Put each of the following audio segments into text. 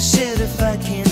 shit if I can't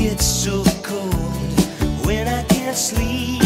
It's so cold when I can't sleep.